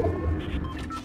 ハハハハ!